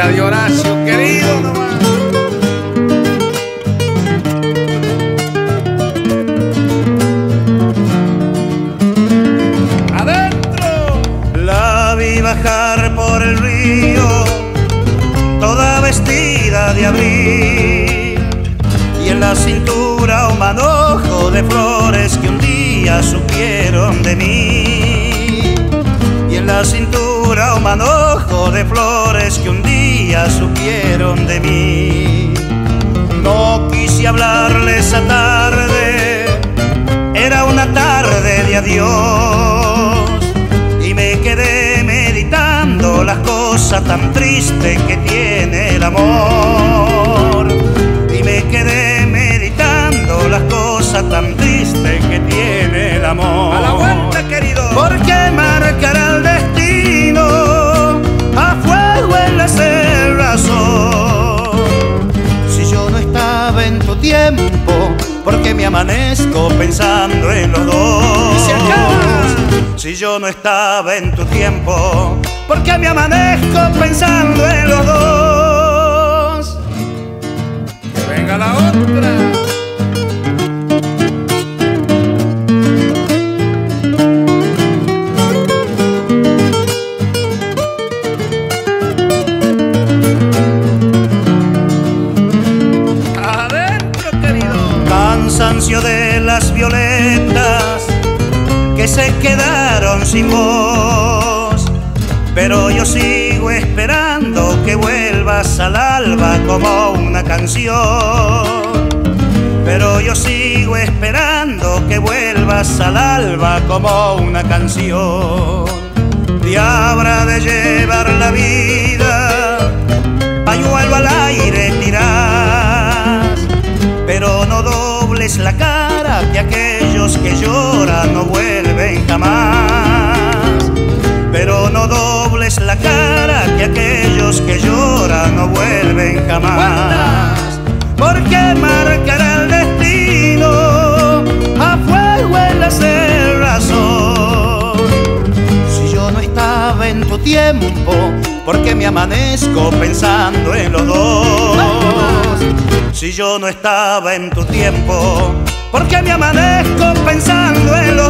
De Horacio, querido nomás. Adentro. La vi bajar por el río, toda vestida de abril, y en la cintura un manojo de flores que un día supieron de mí. Y en la cintura un manojo de flores que un día supieron de mí. No quise hablarle esa tarde, era una tarde de adiós. Y me quedé meditando las cosas tan tristes que tiene el amor. Tiempo, porque me amanezco pensando en los dos. Si yo no estaba en tu tiempo, porque me amanezco pensando en los dos. De las violetas que se quedaron sin voz. Pero yo sigo esperando que vuelvas al alba como una canción. Pero yo sigo esperando que vuelvas al alba como una canción. Habrá de llevar la vida, dobles la cara que aquellos que lloran no vuelven jamás. Pero no dobles la cara que aquellos que lloran no vuelven jamás. Porque marcará el destino a fuego en la cerrazón. Si yo no estaba en tu tiempo, porque me amanezco pensando en los dos. Si yo no estaba en tu tiempo, porque me amanezco pensando en los.